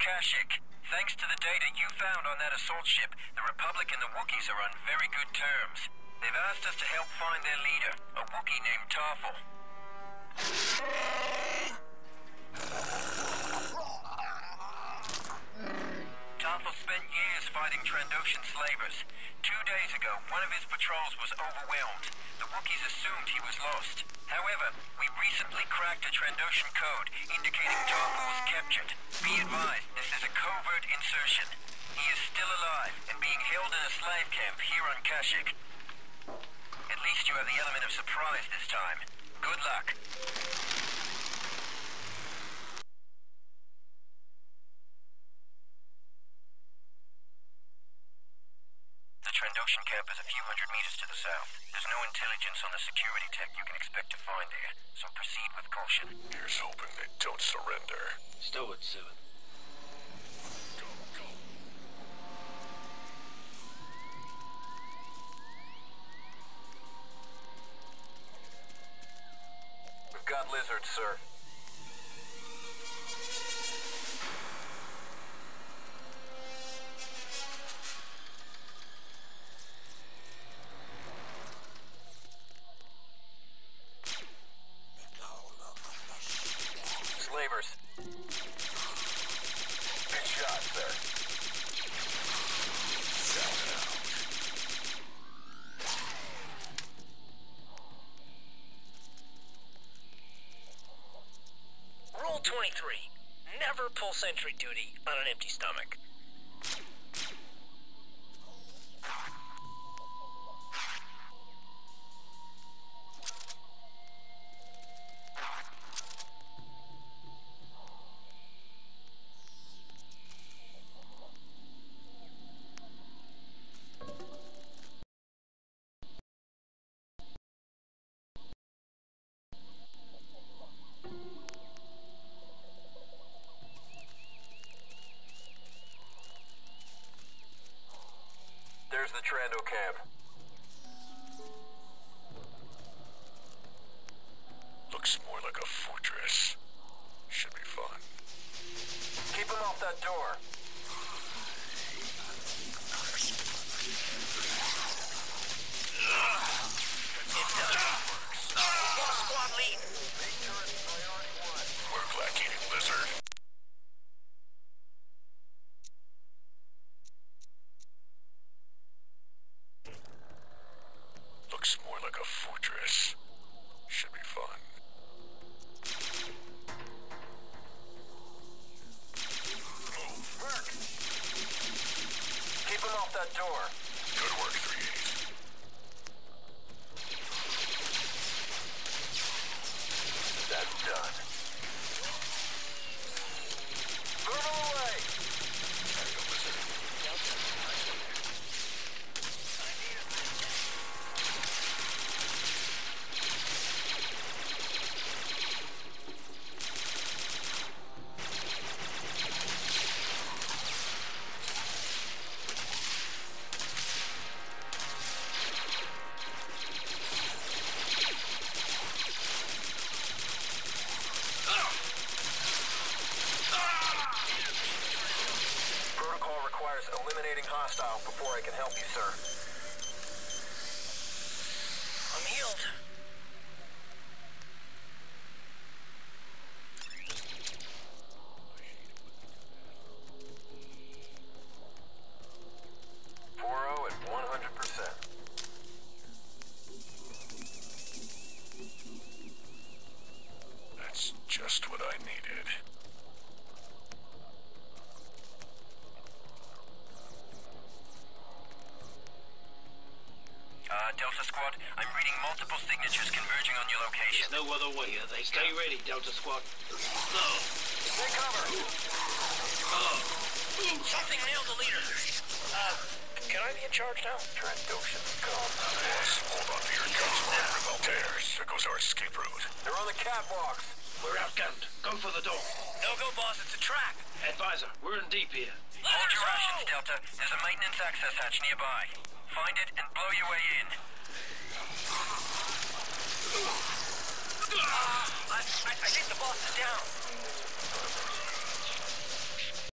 Kashyyyk. Thanks to the data you found on that assault ship, the Republic and the Wookiees are on very good terms. They've asked us to help find their leader, a Wookiee named Tarfful. Tarfful spent years fighting Trandoshan slavers. Days ago, one of his patrols was overwhelmed. The Wookiees assumed he was lost. However, we recently cracked a Trandoshan code indicating Tarfful was captured. Be advised, this is a covert insertion. He is still alive and being held in a slave camp here on Kashyyyk. At least you have the element of surprise this time. Good luck. The Trandoshan camp is a few hundred meters to the south. There's no intelligence on the security tech you can expect to find there, so proceed with caution. Here's hoping they don't surrender. Stow it, Seven. Go, go. We've got lizards, sir. 23. Never pull sentry duty on an empty stomach. There's the Trando camp. Looks more like a fortress. Should be fun. Keep him off that door. It does. Boss squad lead. Work like eating lizard. Looks more like a fortress. Should be fun. Move. Merc! Keep him off that door. Good work, 3 requires eliminating hostile before I can help you, sir. Delta Squad, I'm reading multiple signatures converging on your location. There's no other way, are they? Stay ready, Delta Squad. No! Take cover! Something nailed the leader. Uh, can I be in charge now? Trandoshan's gone. Boss, hold on to your guns while I revolt theirs. There goes our escape route. They're on the catwalks. We're outgunned. Go for the door. No go, boss. It's a trap. Advisor, we're in deep here. Hold your rations, Delta. There's a maintenance access hatch nearby. Find it and blow your way in.